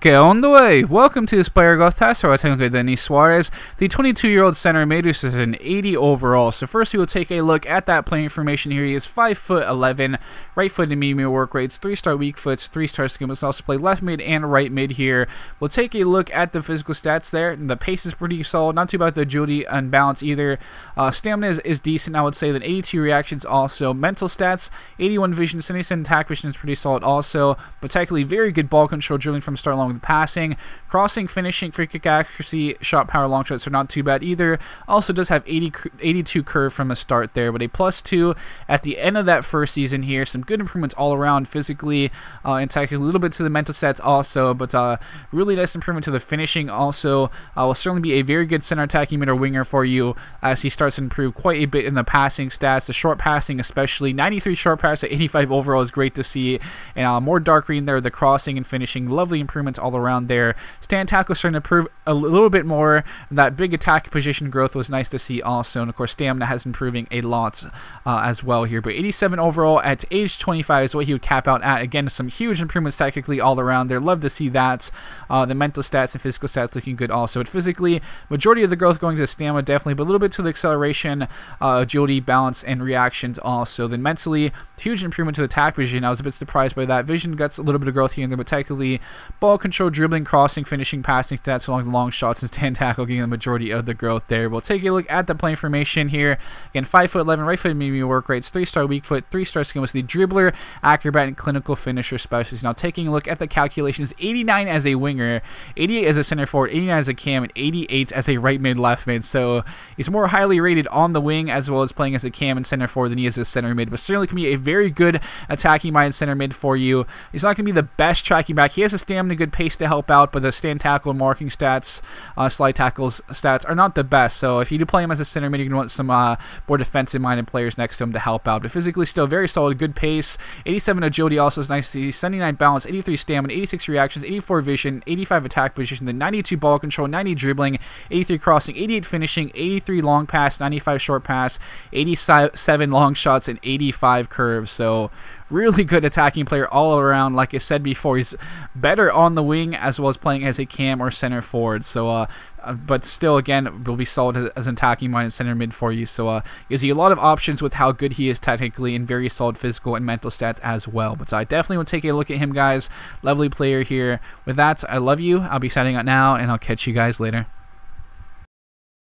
Que on the way! Welcome to Aspire Test. I technically Denis Suarez, the 22-year-old center mid is an 80 overall. So first we will take a look at that playing information here. He is 5 foot 11, right foot in medium work rates, 3-star weak foots, 3-star skill. Must also play left mid and right mid here. We'll take a look at the physical stats there. The pace is pretty solid, not too bad the agility and balance either. Uh, stamina is, is decent, I would say. Then 82 reactions also. Mental stats, 81 vision, 77 attack vision is pretty solid also. But technically very good ball control, drilling from start long with passing, crossing, finishing, free kick accuracy, shot power, long shots are not too bad either. Also does have 80, 82 curve from a start there, but a plus two at the end of that first season here. Some good improvements all around physically uh, and technically a little bit to the mental stats also, but uh, really nice improvement to the finishing also. Uh, will certainly be a very good center attacking mid or winger for you as he starts to improve quite a bit in the passing stats, the short passing especially. 93 short pass at 85 overall is great to see, and uh, more dark green there, the crossing and finishing, lovely improvements all around there. Stand tackle starting to improve a little bit more. That big attack position growth was nice to see also. And of course, stamina has been improving a lot uh, as well here. But 87 overall at age 25 is what he would cap out at. Again, some huge improvements technically all around there. Love to see that. Uh, the mental stats and physical stats looking good also. But physically, majority of the growth going to stamina definitely, but a little bit to the acceleration, uh, agility, balance, and reactions also. Then mentally, huge improvement to the attack vision. I was a bit surprised by that. Vision gets a little bit of growth here and there, but technically, ball control, dribbling, crossing, finishing, passing stats along the long shots and stand tackle getting the majority of the growth there. We'll take a look at the play information here. Again, 5 foot 11, right foot medium work rates, 3 star weak foot, 3 star skill was the dribbler, acrobat, and clinical finisher specialist. Now, taking a look at the calculations 89 as a winger, 88 as a center forward, 89 as a cam, and 88 as a right mid, left mid. So he's more highly rated on the wing as well as playing as a cam and center forward than he is as a center mid, but certainly can be a very good attacking mind center mid for you. He's not going to be the best tracking back. He has a stamina, good pace to help out, but the stand tackle and marking stats, uh, slide tackles stats are not the best. So if you do play him as a center mid, to want some uh, more defensive minded players next to him to help out. But physically, still very solid, good pace. 87 agility also is nice to see. 79 balance, 83 stamina, 86 reactions, 84 vision, 85 attack position, then 92 ball control, 90 dribbling, 83 crossing, 88 finishing, 83 long pass, 95 short pass, 87 long shots, and 85 curves. So really good attacking player all around. Like I said before, he's better on the wing as well as playing as a cam or center forward. So, uh, uh but still, again, will be solid as an attacking minded center mid for you. So, uh, gives you a lot of options with how good he is technically and very solid physical and mental stats as well. But so I definitely will take a look at him, guys. Lovely player here. With that, I love you. I'll be signing out now, and I'll catch you guys later.